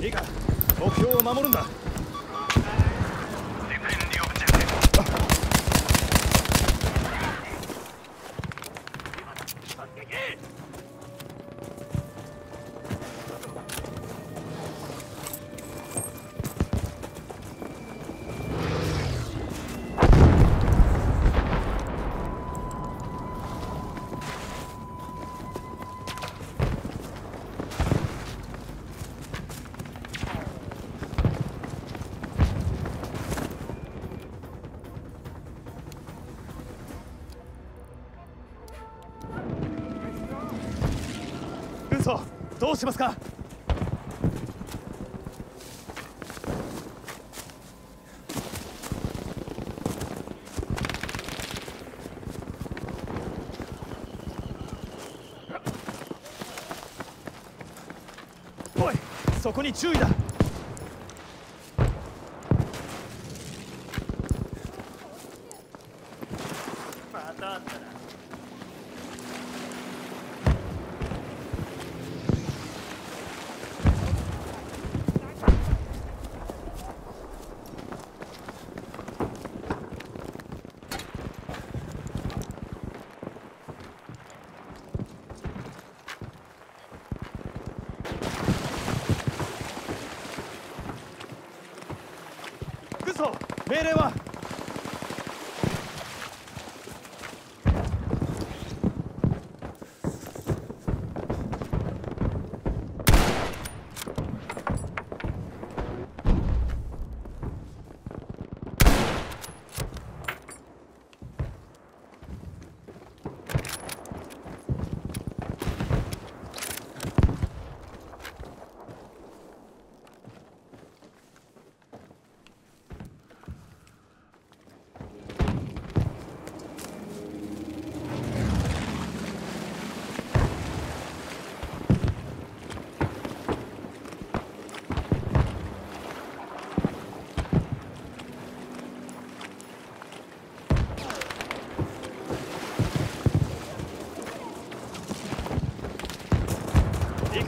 いいか目標を守るんだ。しますか？おいそこに注意だ。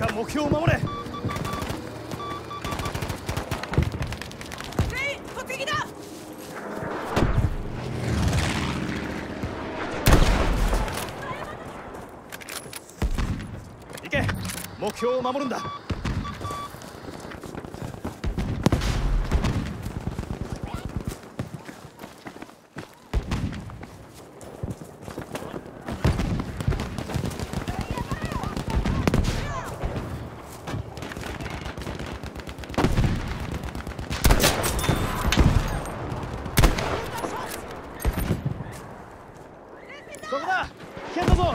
か目標を守れ。目標を守るんだそこだ危険だぞ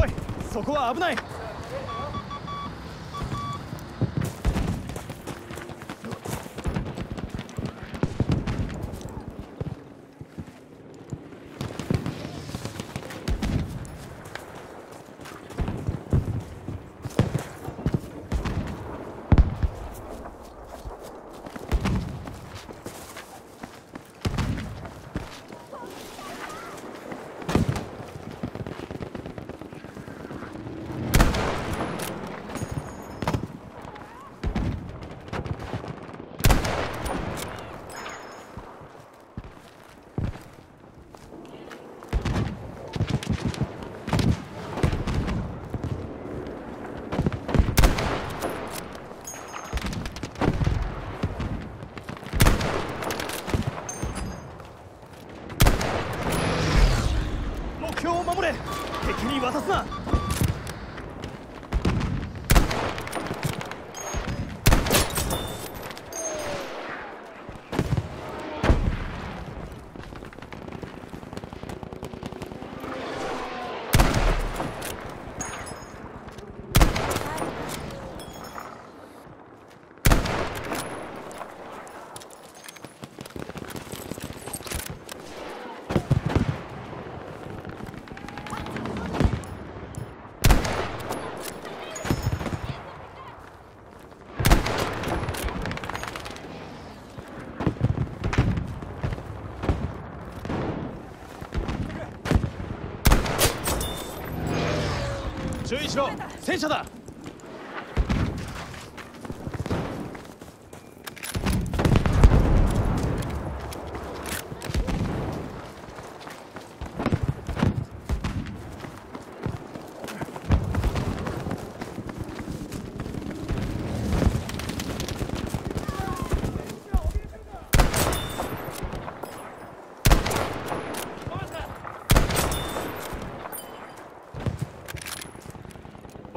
おいそこは危ない。戦車だ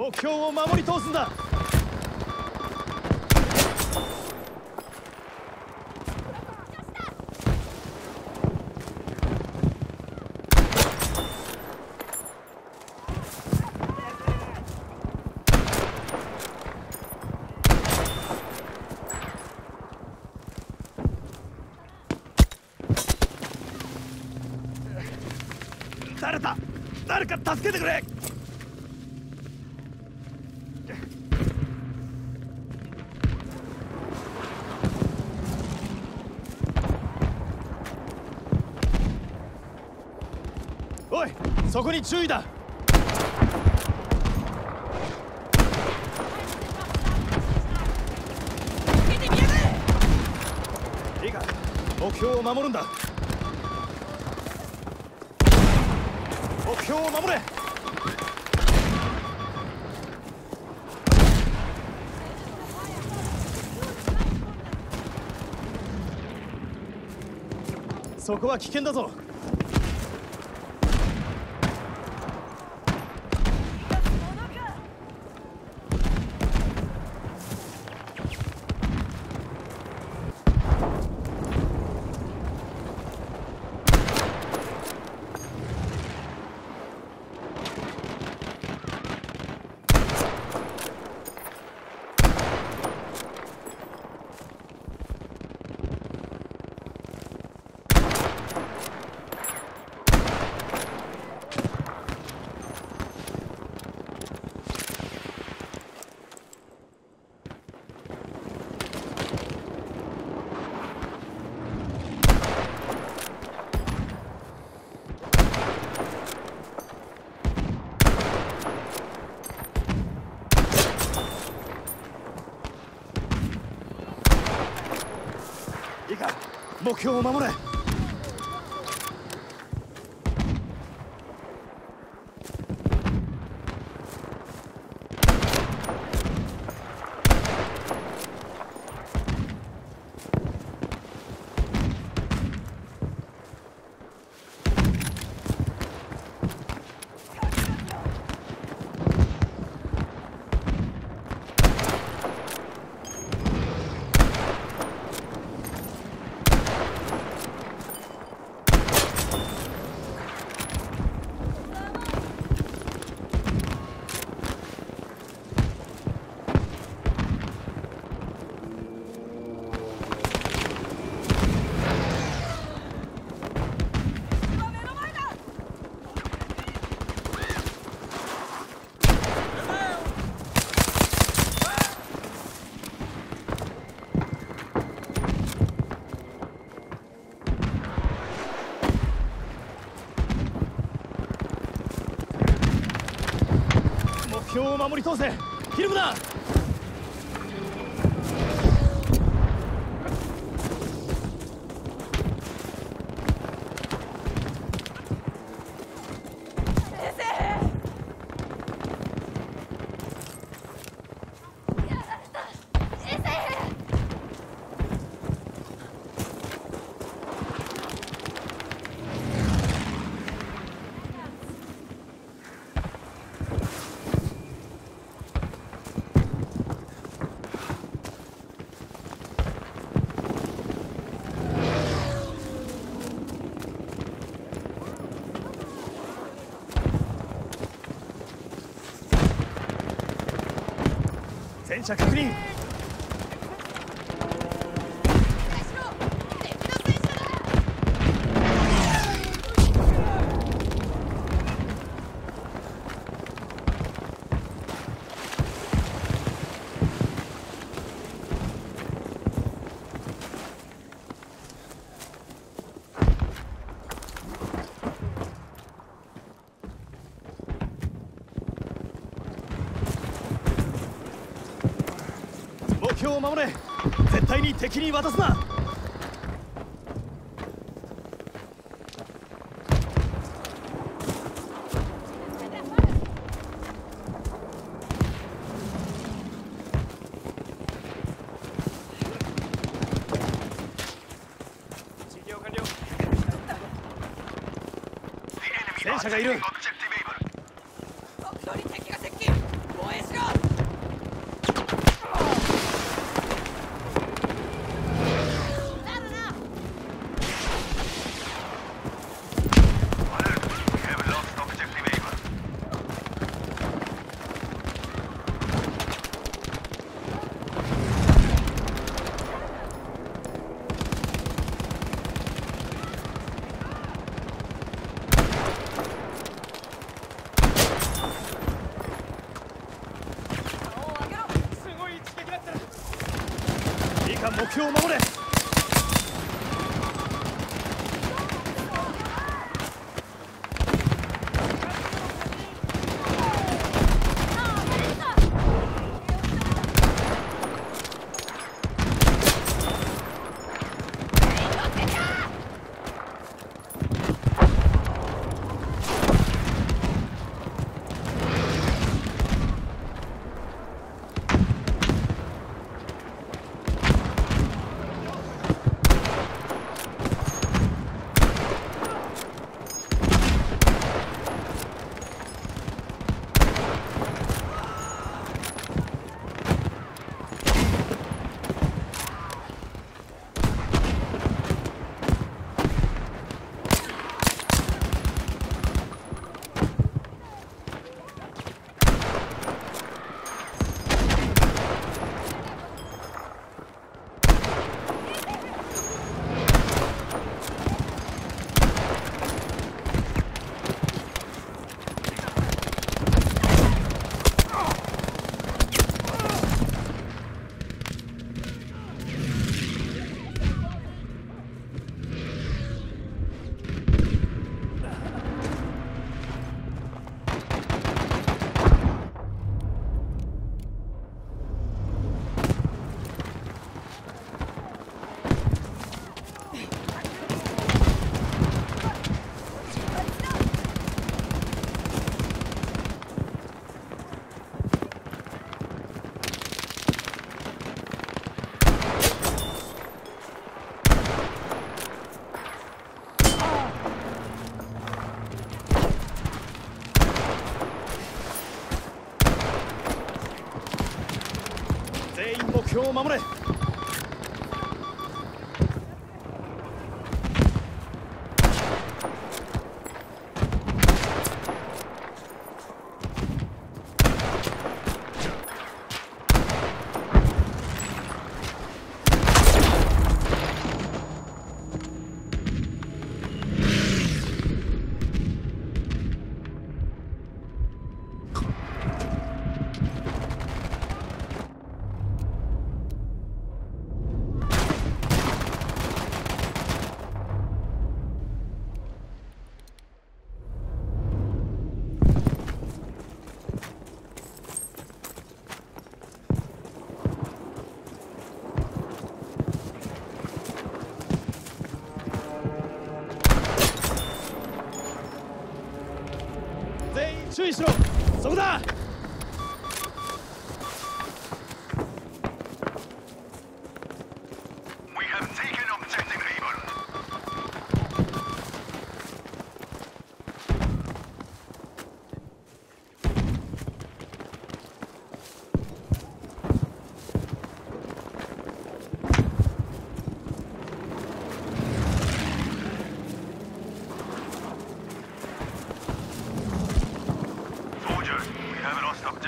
目標を守り通すんだ。誰だ？誰か助けてくれおいそこに注意だ。いいか目標を守るんだ。目標を守れ。そこは危険だぞいいか目標を守れ目標を守り通せ。ひるむな戦車守れ。絶対に敵に渡すな。戦車がいる。か目標を守れ。守れ。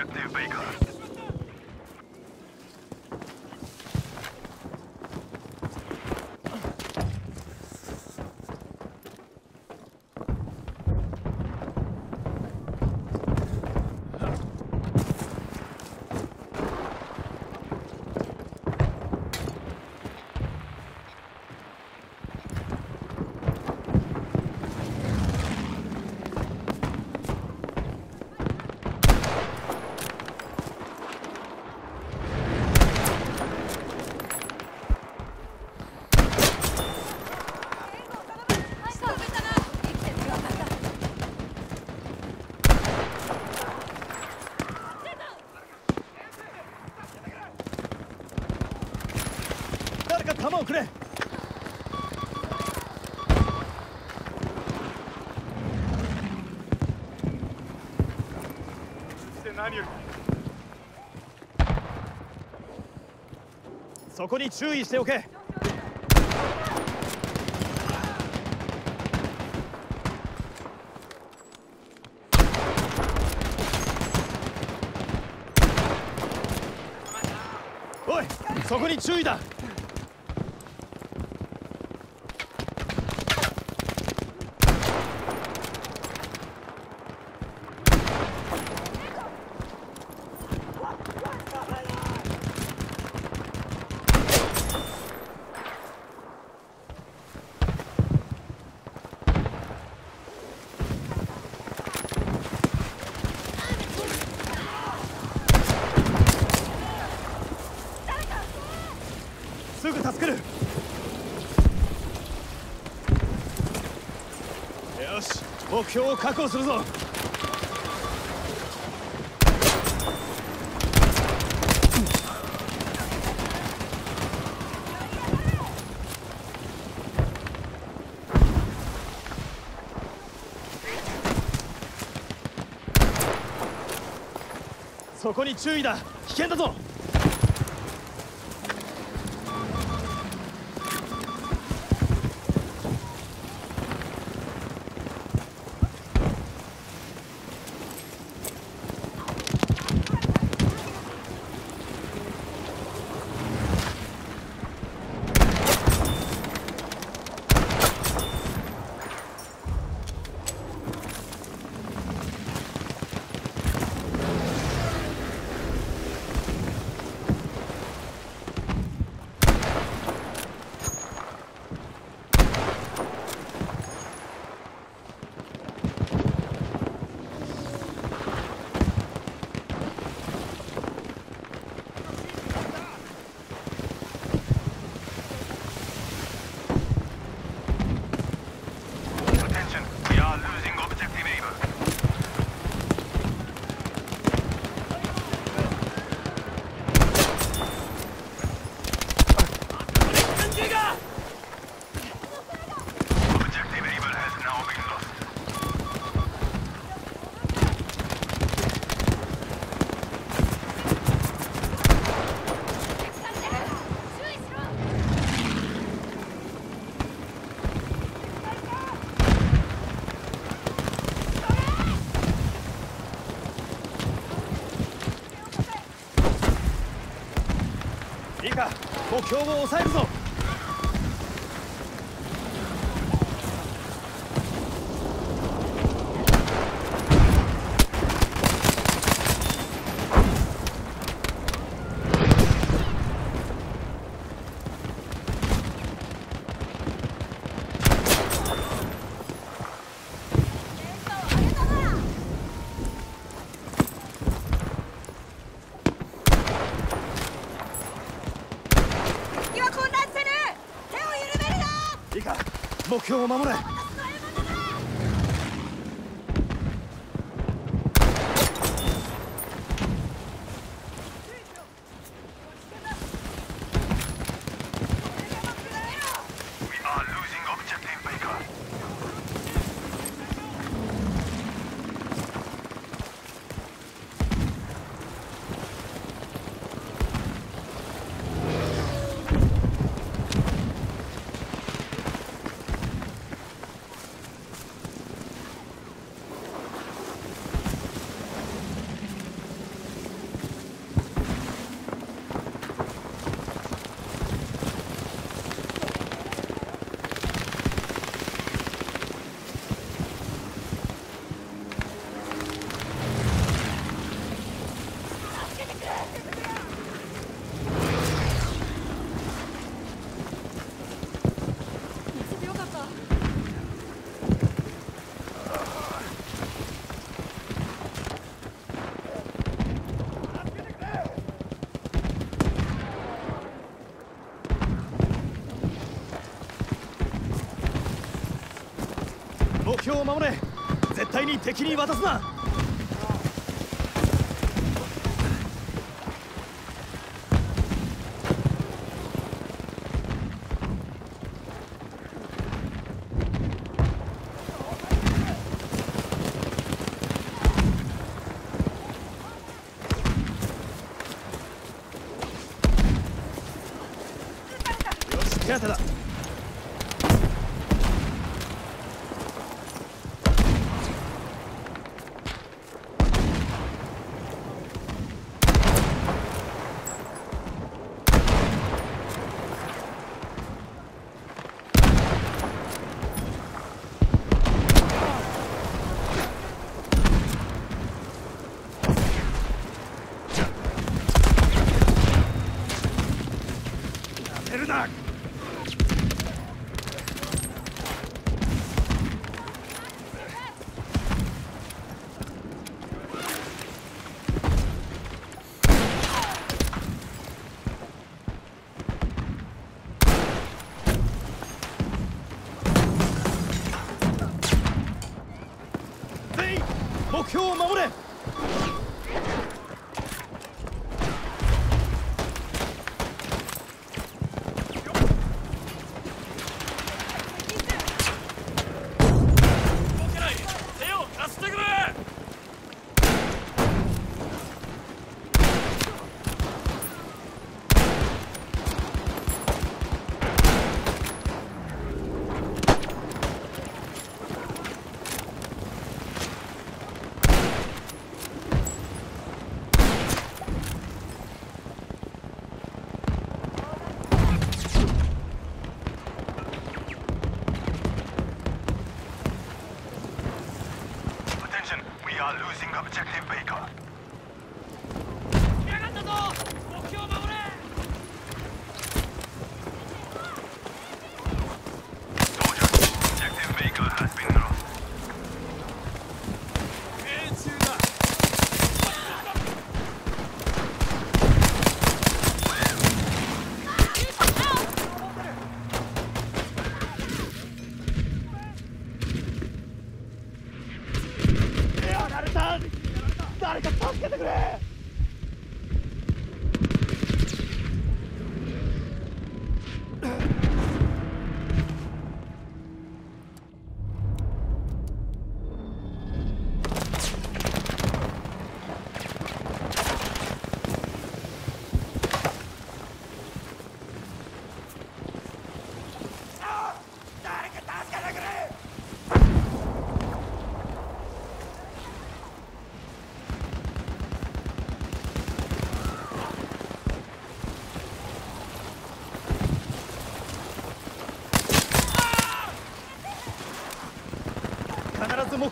Active Baker. をくれ。何よりそこに注意しておけ。おいそこに注意だすぐ助けるよし目標を確保するぞ。そこに注意だ。危険だぞいいか目標を抑えるぞ敵は混乱せぬ手を緩めるないいか目標を守れ。標を守れ。絶対に敵に渡すな。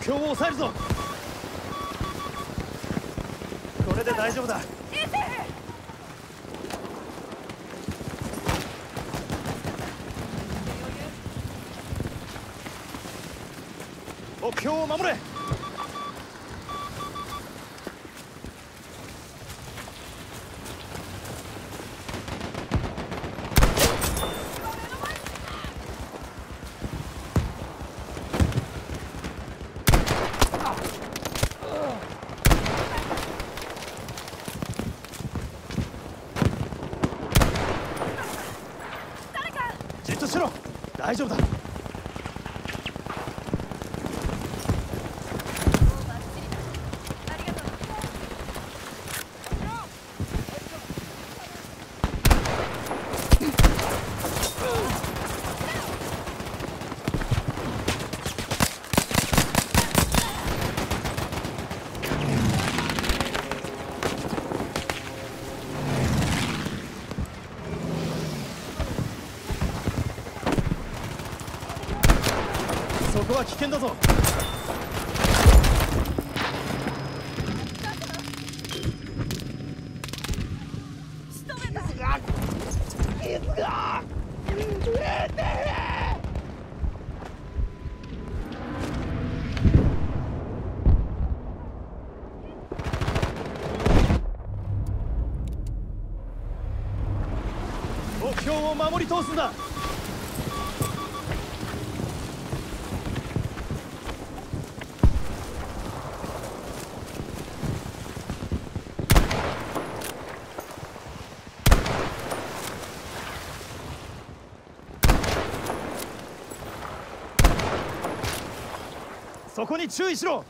標を抑えるぞ。これで大丈夫だ。目標を守れ。は危険だぞ。こに注意しろ。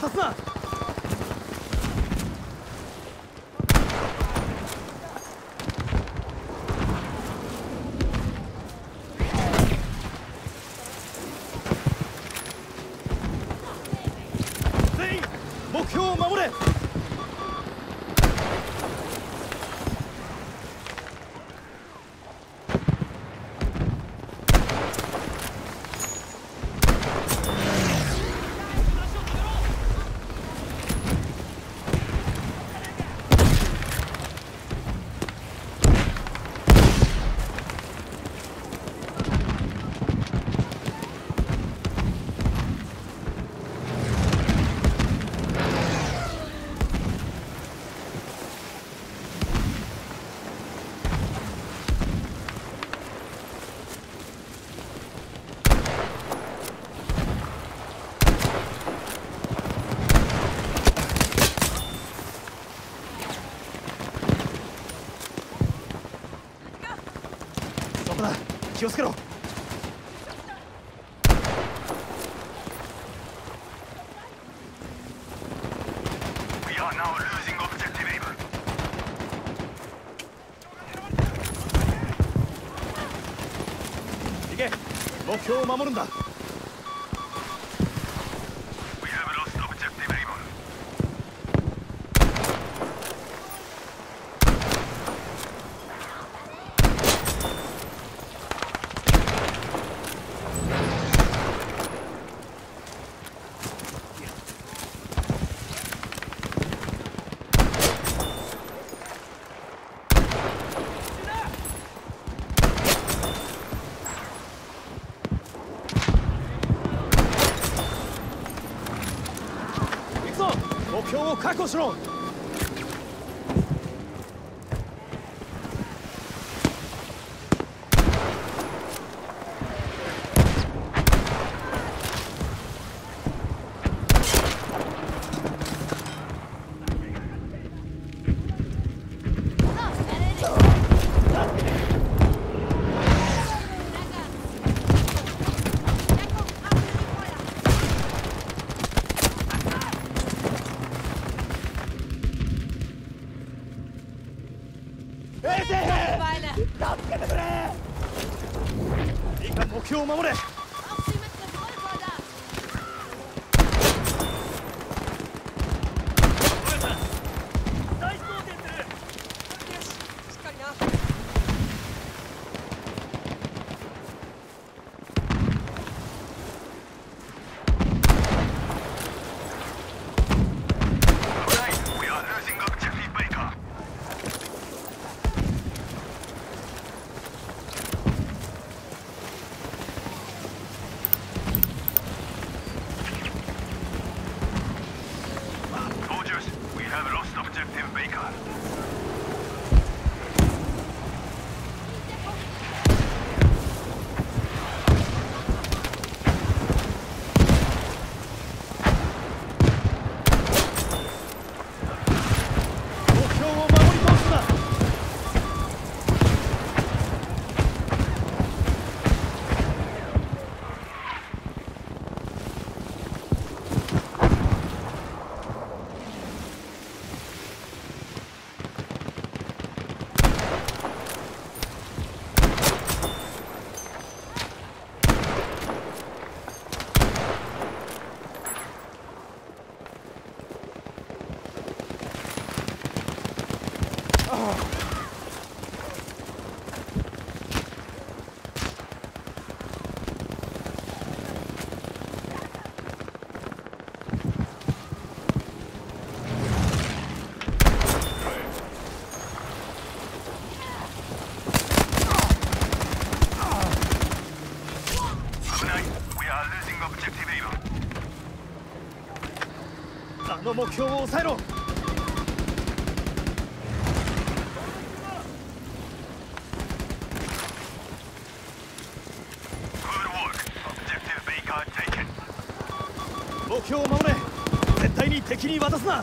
渡すな。気をつけろ。目標を守るんだ。Tackle's wrong. 目標を抑えろ。目標を守れ。絶対に敵に渡すな。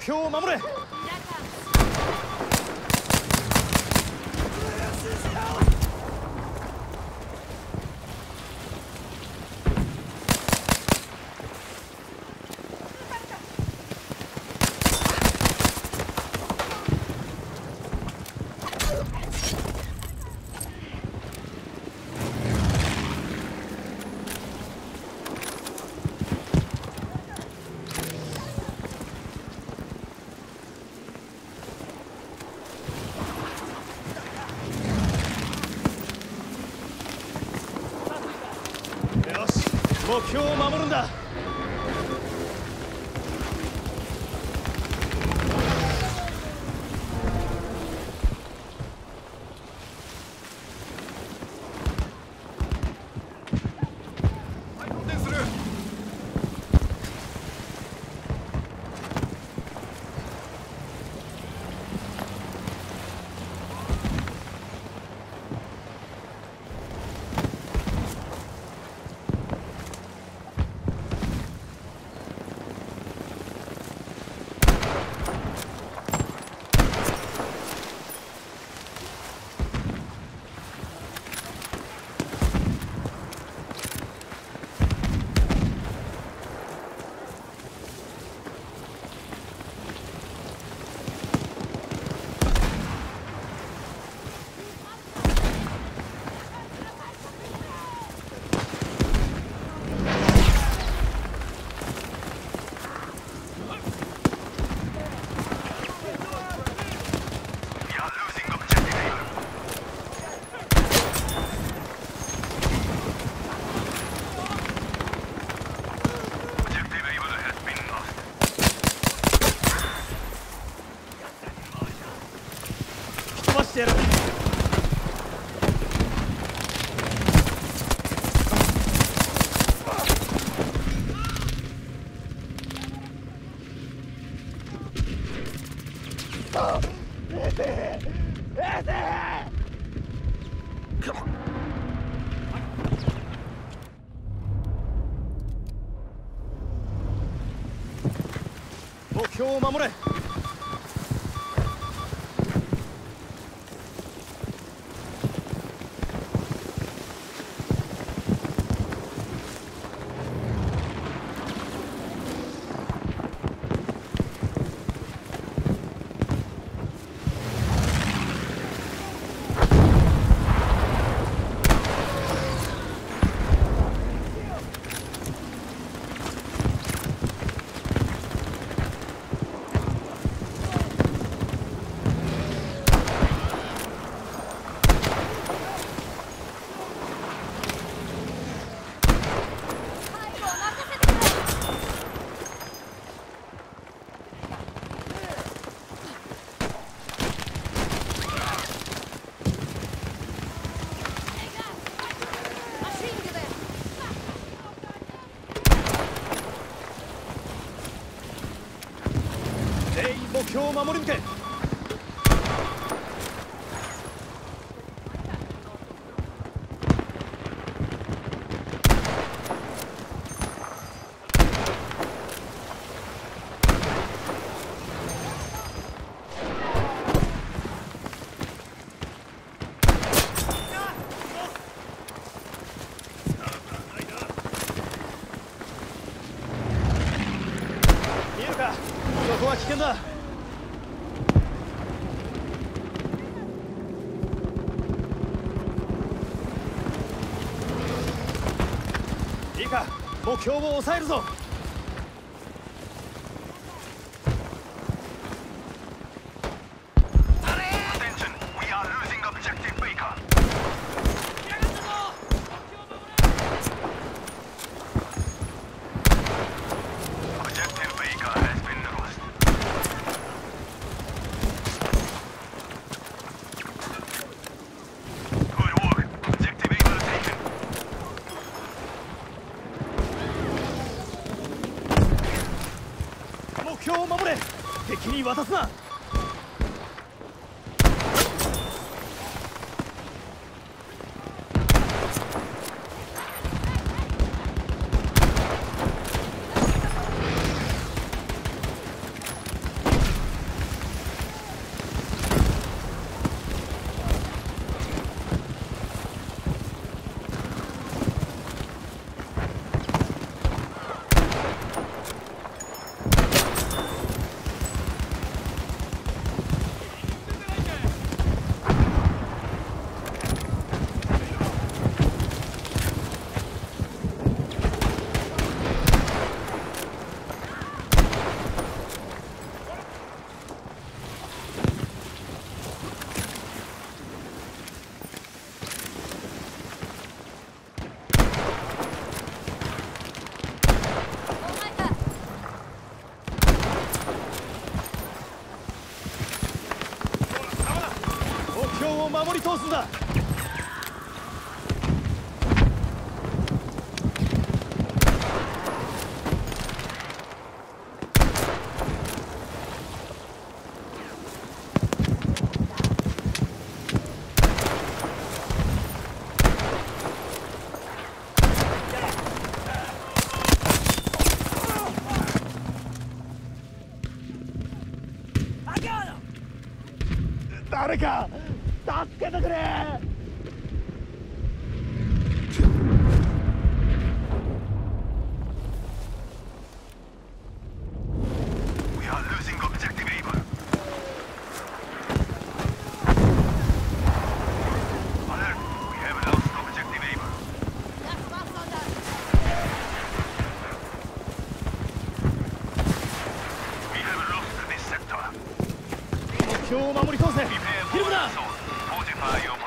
標を守れ。 도쿄 守れ 마무리입니다. 目標を抑えるぞ。誰か助けてくれ。目標を守り通せヒルムだ。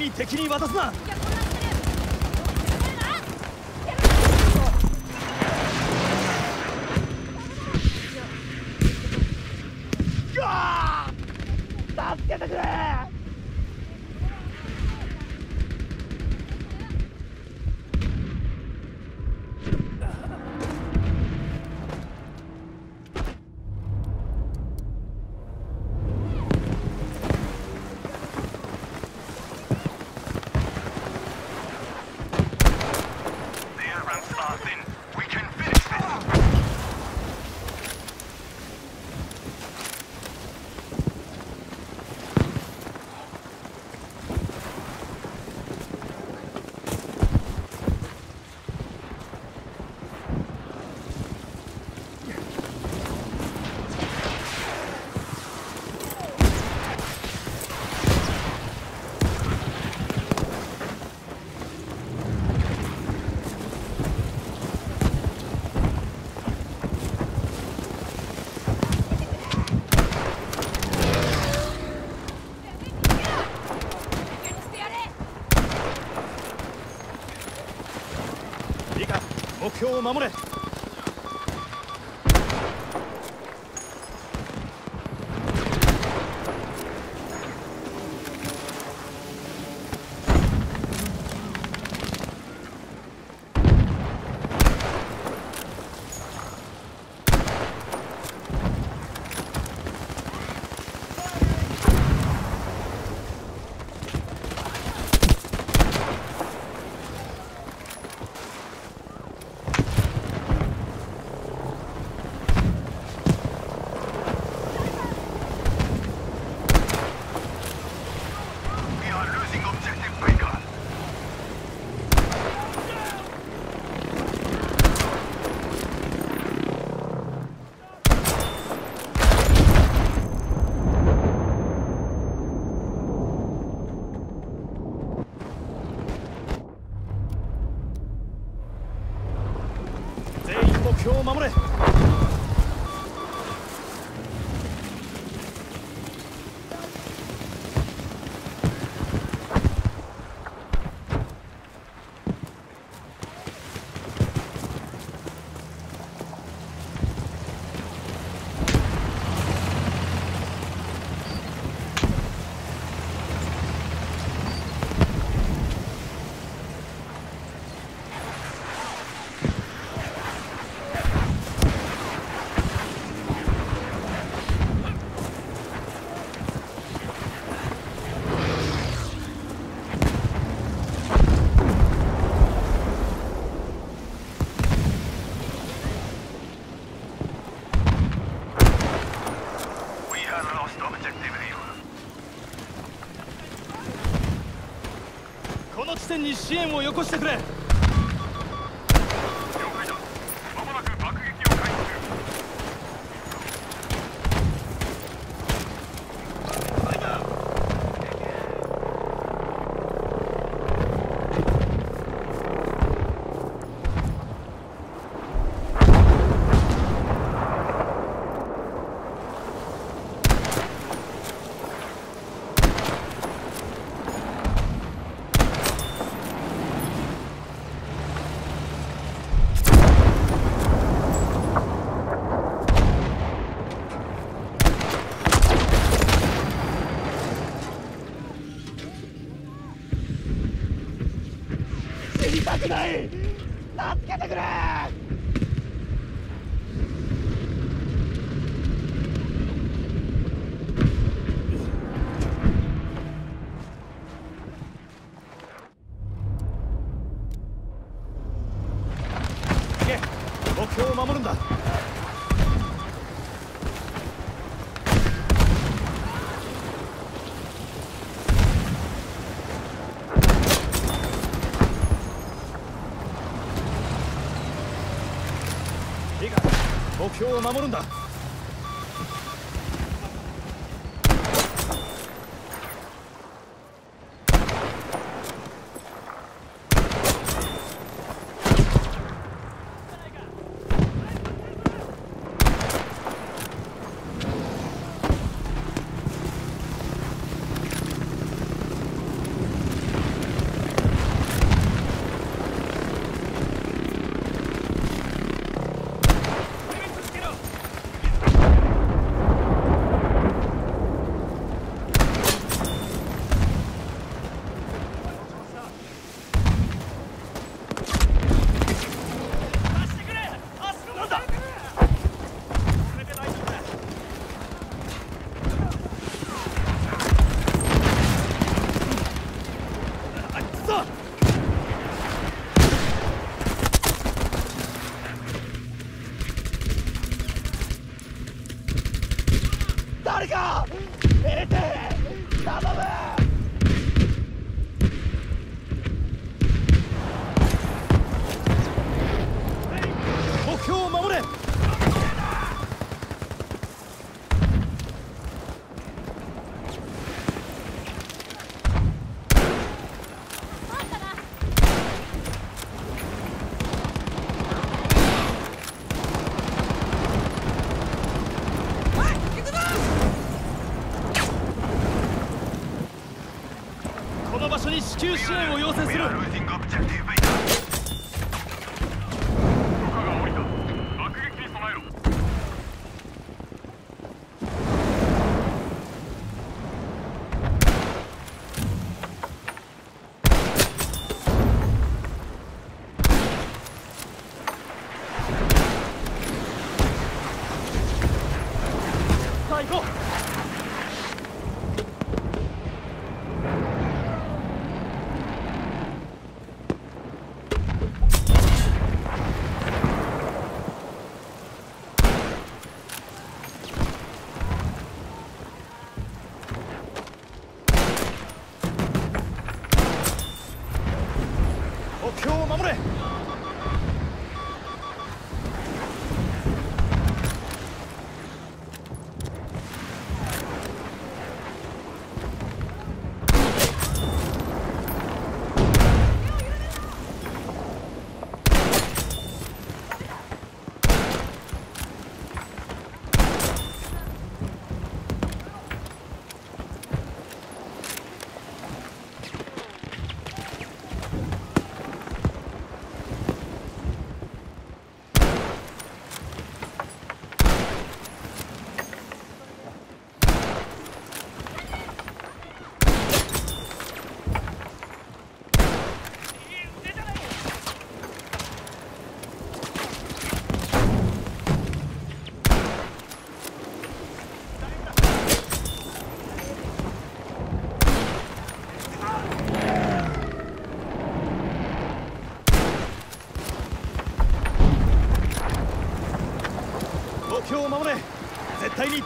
に敵に渡すな敵が混乱してる手をな助けてくれしてやれいいか目標を守れ全員目標を守れこの地点に支援をよこしてくれ。ない。助けてくれ。行け。目標を守るんだ。目標を守るんだ。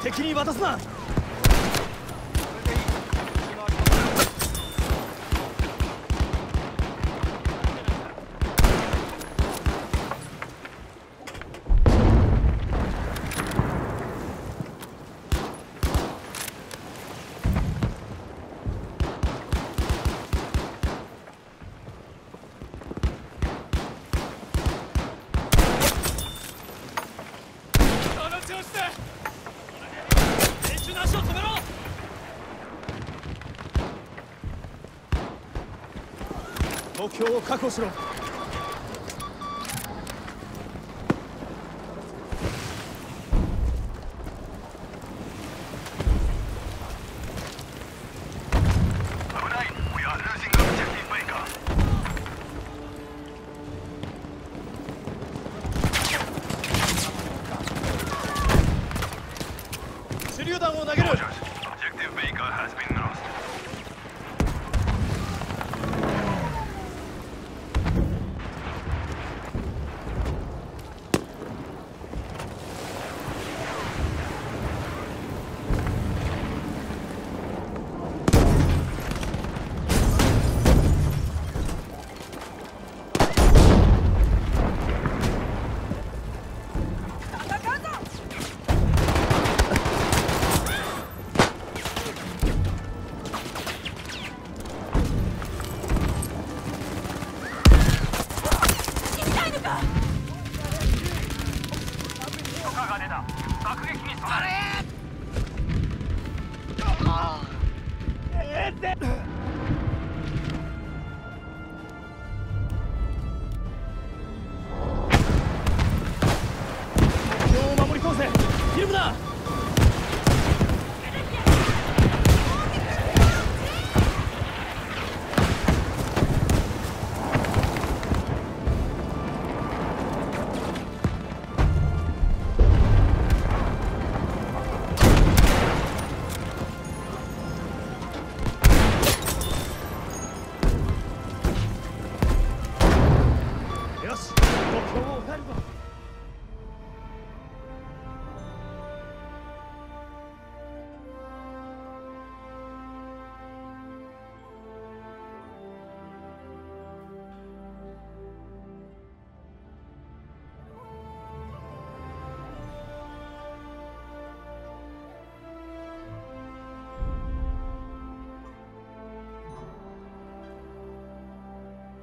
敵に渡すな。境を確保しろ。